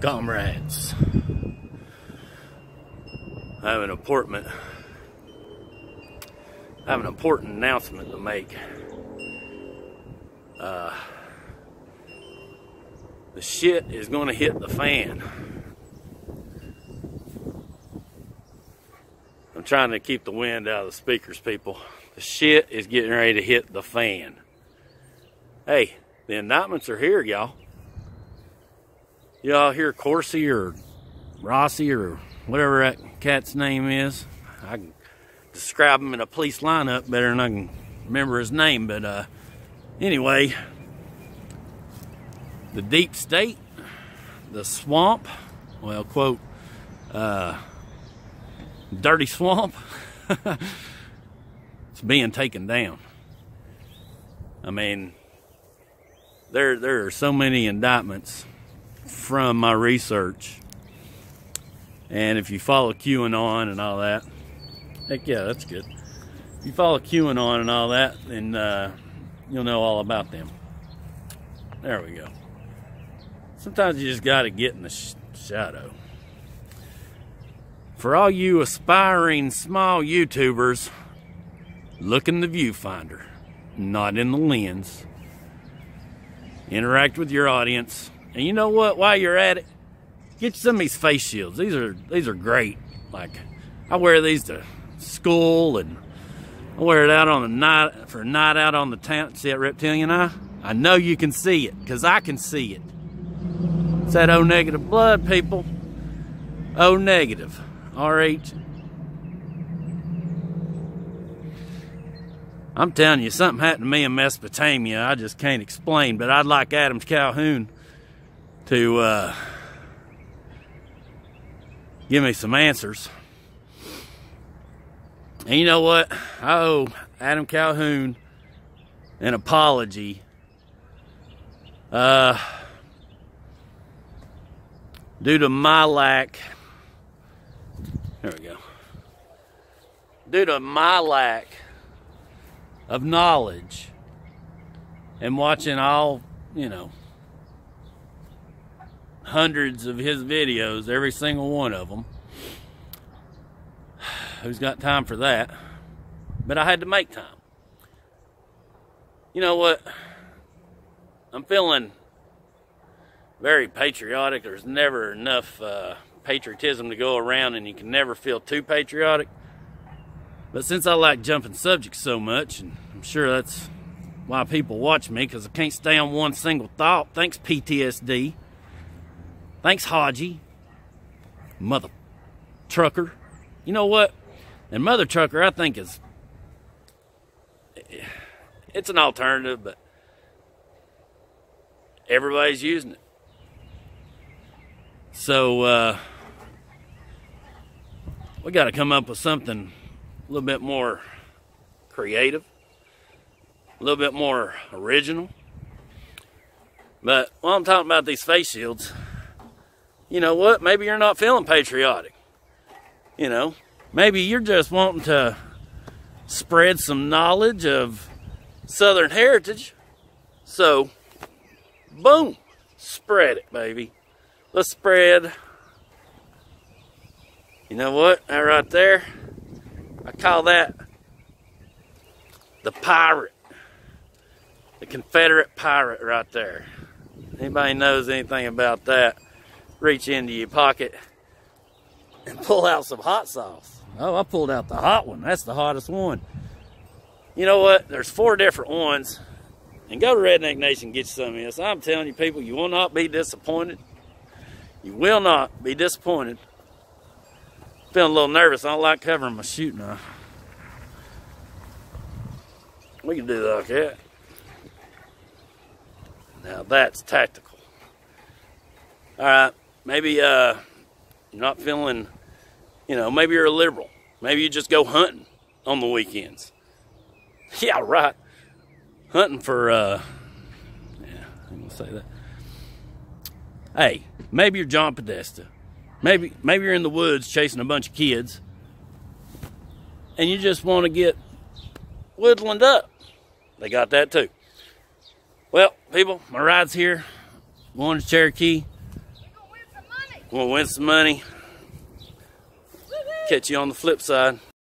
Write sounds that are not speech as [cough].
comrades. I have an important, I have an important announcement to make. Uh, the shit is going to hit the fan. I'm trying to keep the wind out of the speakers, people. The shit is getting ready to hit the fan. Hey, the indictments are here, y'all. Y'all hear Corsi or Rossi or whatever that cat's name is. I can describe him in a police lineup better than I can remember his name. But uh, anyway, the deep state, the swamp, well, quote, uh, dirty swamp, [laughs] it's being taken down. I mean, there there are so many indictments from my research. And if you follow QAnon and all that, heck yeah, that's good. If you follow QAnon and all that, then uh, you'll know all about them. There we go. Sometimes you just got to get in the sh- shadow. For all you aspiring small YouTubers, look in the viewfinder, not in the lens. Interact with your audience and you know what? While you're at it, get some of these face shields. These are these are great. Like I wear these to school and I wear it out on the night for a night out on the town. See that reptilian eye? I know you can see it because I can see it. It's that O negative blood, people. O negative. RH. I'm telling you, something happened to me in Mesopotamia. I just can't explain, but I'd like Adams Calhoun to uh, give me some answers. And you know what? I owe Adam Calhoun an apology. Uh, due to my lack, there we go. Due to my lack of knowledge and watching all, you know, hundreds of his videos, every single one of them. [sighs] Who's got time for that? But I had to make time. You know what? I'm feeling very patriotic. There's never enough uh, patriotism to go around, and you can never feel too patriotic. But since I like jumping subjects so much, and I'm sure that's why people watch me, because I can't stay on one single thought. Thanks, PTSD. Thanks, Haji. Mother trucker. You know what? And mother trucker, I think is it's an alternative, but everybody's using it. So uh, we got to come up with something a little bit more creative, a little bit more original. But while I'm talking about these face shields, you know what? Maybe you're not feeling patriotic. You know, maybe you're just wanting to spread some knowledge of Southern heritage. So, boom, spread it, baby. Let's spread. You know what? That right there, I call that the pirate, the Confederate pirate right there. Anybody knows anything about that? Reach into your pocket and pull out some hot sauce. Oh, I pulled out the hot one. That's the hottest one. You know what? There's four different ones. And go to Redneck Nation and get you some of this. I'm telling you, people, you will not be disappointed. You will not be disappointed. Feeling a little nervous. I don't like covering my shooting eye. We can do that like that. Now that's tactical. All right maybe uh, you're not feeling, you know, maybe you're a liberal. Maybe you just go hunting on the weekends. [laughs] Yeah, right. Hunting for, uh, yeah, I'm gonna say that. Hey, maybe you're John Podesta. Maybe, maybe you're in the woods chasing a bunch of kids, and you just want to get woodland up. They got that too. Well, people, my ride's here. Going to Cherokee. Want to win some money? Catch you on the flip side.